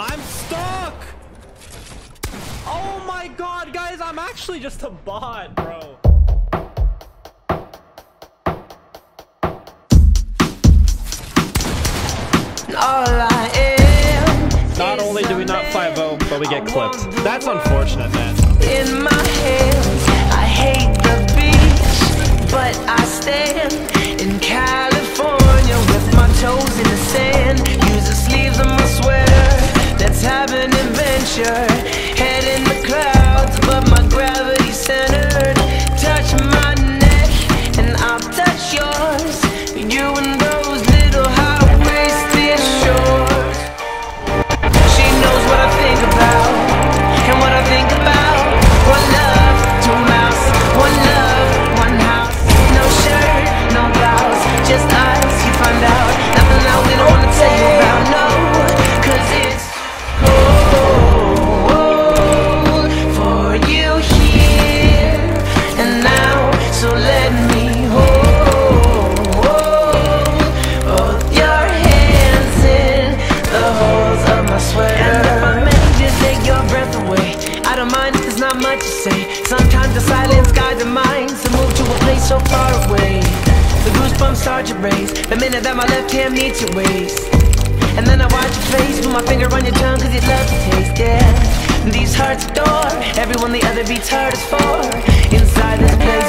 I'm stuck! Oh my god, guys, I'm actually just a bot, bro. All I am Not only do we not man. 5-0, but we get clipped. That's unfortunate, man. In my hands, holes of. And if I may just take your breath away, I don't mind if there's not much to say. Sometimes the silence guides the mind to move to a place so far away. The goosebumps start to raise the minute that my left hand meets your waist. And then I watch your face, put my finger on your tongue, cause you love to taste, yeah. These hearts adore everyone the other beats hardest for. Inside this place